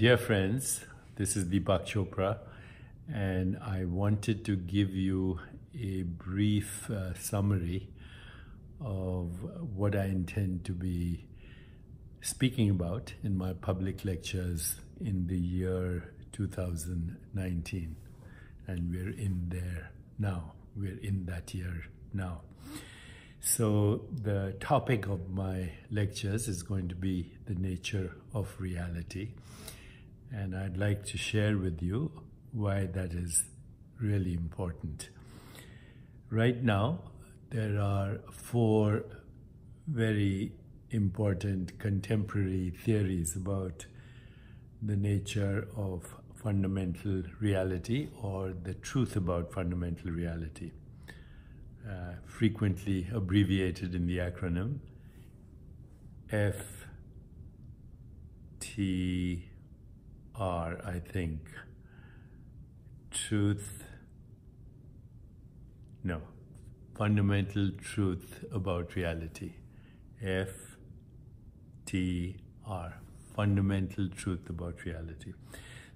Dear friends, this is Deepak Chopra, and I wanted to give you a brief uh, summary of what I intend to be speaking about in my public lectures in the year 2019. And we're in there now, we're in that year now. So, the topic of my lectures is going to be the nature of reality. And I'd like to share with you why that is really important. Right now, there are four very important contemporary theories about the nature of fundamental reality or the truth about fundamental reality, uh, frequently abbreviated in the acronym FT are, I think, truth, no, fundamental truth about reality. F T R, fundamental truth about reality.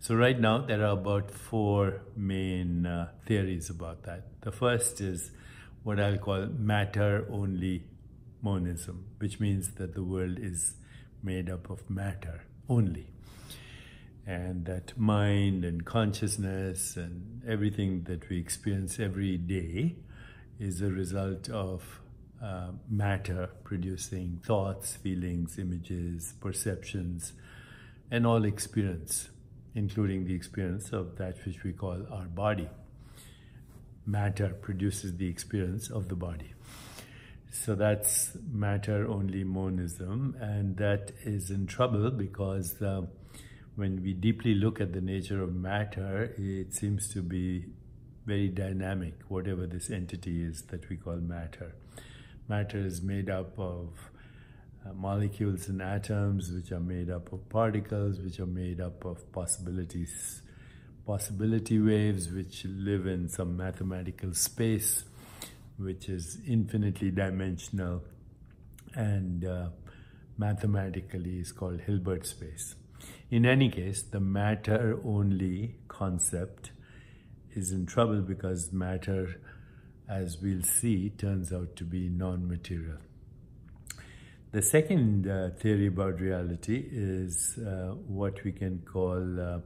So, right now, there are about four main uh, theories about that. The first is what I'll call matter only monism, which means that the world is made up of matter only and that mind and consciousness and everything that we experience every day is a result of uh, matter producing thoughts, feelings, images, perceptions, and all experience, including the experience of that which we call our body. Matter produces the experience of the body. So that's matter only monism, and that is in trouble because. Uh, when we deeply look at the nature of matter, it seems to be very dynamic, whatever this entity is that we call matter. Matter is made up of uh, molecules and atoms, which are made up of particles, which are made up of possibilities, possibility waves, which live in some mathematical space, which is infinitely dimensional, and uh, mathematically is called Hilbert space. In any case, the matter only concept is in trouble because matter, as we'll see, turns out to be non material. The second uh, theory about reality is uh, what we can call uh,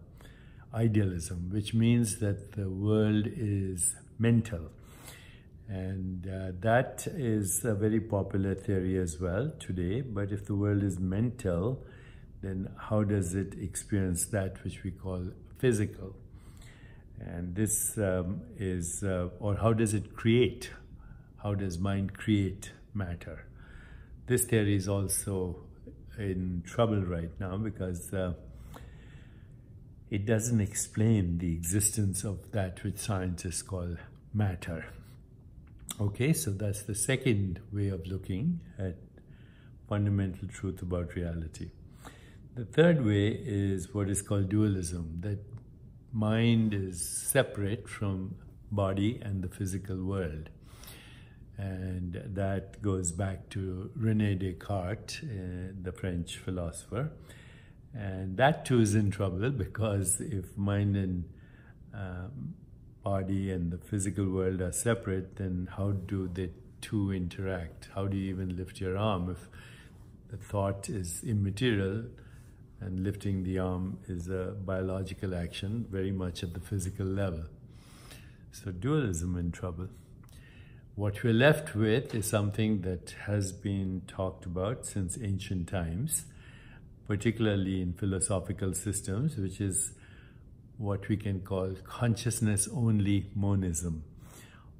idealism, which means that the world is mental. And uh, that is a very popular theory as well today. But if the world is mental, then how does it experience that which we call physical? And this um, is, uh, or how does it create? How does mind create matter? This theory is also in trouble right now because uh, it doesn't explain the existence of that which scientists call matter. Okay, so that's the second way of looking at fundamental truth about reality. The third way is what is called dualism, that mind is separate from body and the physical world. And that goes back to Rene Descartes, uh, the French philosopher. And that too is in trouble because if mind and um, body and the physical world are separate, then how do the two interact? How do you even lift your arm if the thought is immaterial? And lifting the arm is a biological action very much at the physical level. So dualism in trouble. What we're left with is something that has been talked about since ancient times, particularly in philosophical systems, which is what we can call consciousness only monism.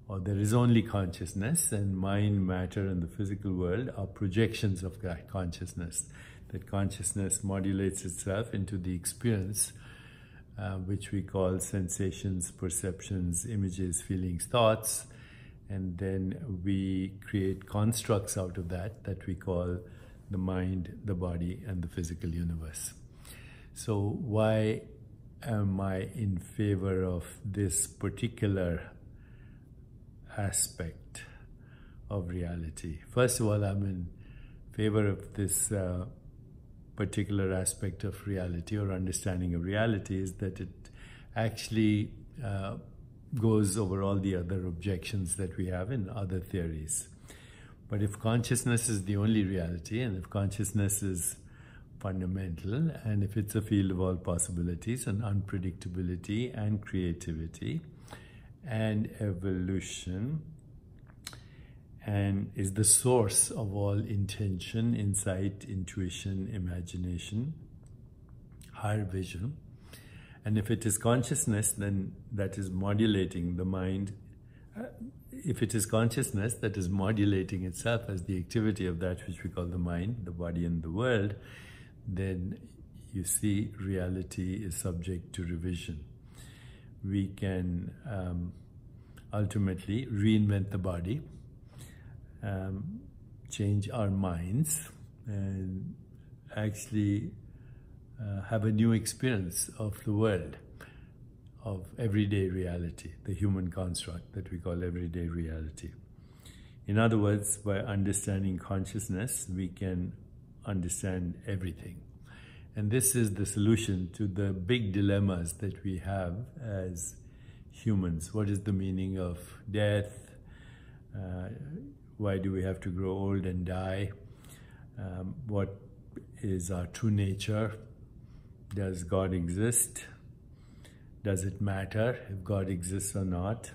Or there is only consciousness, and mind, matter, and the physical world are projections of that consciousness that consciousness modulates itself into the experience, uh, which we call sensations, perceptions, images, feelings, thoughts, and then we create constructs out of that that we call the mind, the body, and the physical universe. So, why am I in favor of this particular aspect of reality? First of all, I'm in favor of this uh, particular aspect of reality or understanding of reality is that it actually uh, goes over all the other objections that we have in other theories. But if consciousness is the only reality, and if consciousness is fundamental, and if it's a field of all possibilities and unpredictability and creativity and evolution, and is the source of all intention, insight, intuition, imagination, higher vision. And if it is consciousness, then that is modulating the mind. Uh, if it is consciousness that is modulating itself as the activity of that which we call the mind, the body, and the world, then you see reality is subject to revision. We can um, ultimately reinvent the body um, change our minds and actually uh, have a new experience of the world, of everyday reality, the human construct that we call everyday reality. In other words, by understanding consciousness, we can understand everything. And this is the solution to the big dilemmas that we have as humans. What is the meaning of death? Uh, why do we have to grow old and die? Um, what is our true nature? Does God exist? Does it matter if God exists or not?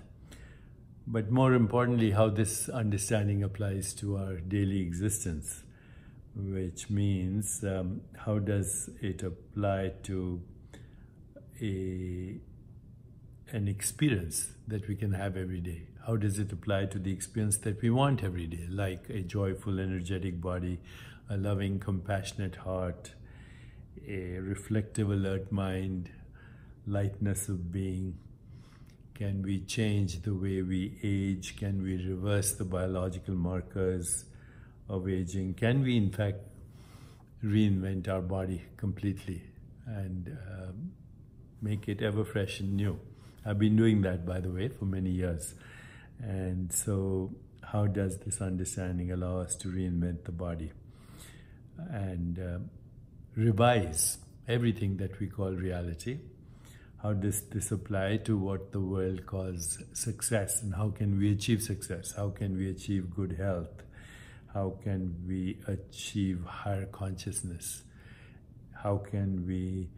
But more importantly, how this understanding applies to our daily existence, which means um, how does it apply to a, an experience that we can have every day? how does it apply to the experience that we want every day, like a joyful, energetic body, a loving, compassionate heart, a reflective, alert mind, lightness of being? Can we change the way we age? Can we reverse the biological markers of aging? Can we, in fact, reinvent our body completely and uh, make it ever fresh and new? I've been doing that, by the way, for many years. And so, how does this understanding allow us to reinvent the body and uh, revise everything that we call reality? How does this apply to what the world calls success? And how can we achieve success? How can we achieve good health? How can we achieve higher consciousness? How can we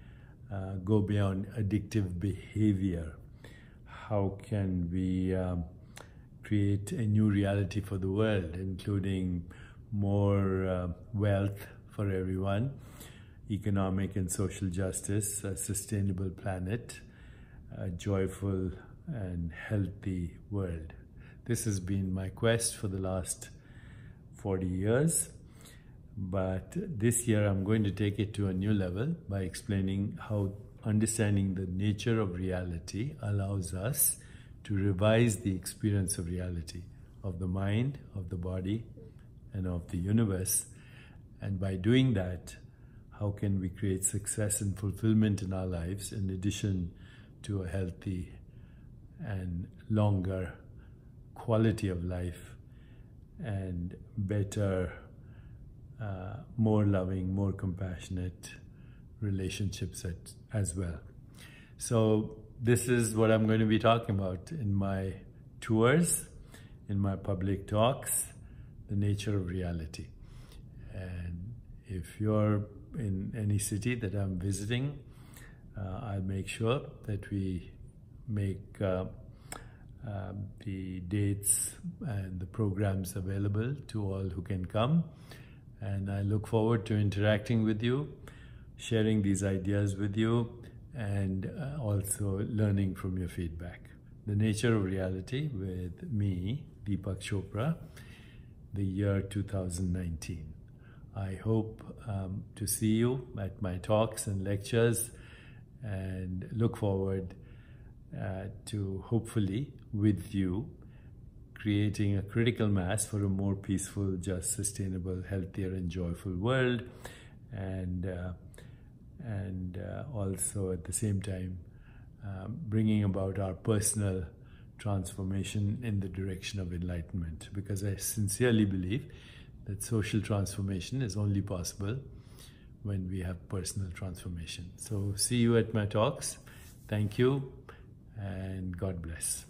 uh, go beyond addictive behavior? How can we um, create a new reality for the world, including more uh, wealth for everyone, economic and social justice, a sustainable planet, a joyful and healthy world. This has been my quest for the last 40 years. But this year I'm going to take it to a new level by explaining how understanding the nature of reality allows us to revise the experience of reality, of the mind, of the body, and of the universe. And by doing that, how can we create success and fulfillment in our lives in addition to a healthy and longer quality of life and better, uh, more loving, more compassionate relationships at, as well. So this is what I'm going to be talking about in my tours, in my public talks, the nature of reality. And if you're in any city that I'm visiting, uh, I'll make sure that we make uh, uh, the dates and the programs available to all who can come. And I look forward to interacting with you, sharing these ideas with you, and uh, also learning from your feedback. The Nature of Reality with me, Deepak Chopra, the year 2019. I hope um, to see you at my talks and lectures and look forward uh, to hopefully with you creating a critical mass for a more peaceful, just, sustainable, healthier, and joyful world. And uh, and uh, also at the same time um, bringing about our personal transformation in the direction of enlightenment. Because I sincerely believe that social transformation is only possible when we have personal transformation. So, see you at my talks. Thank you and God bless.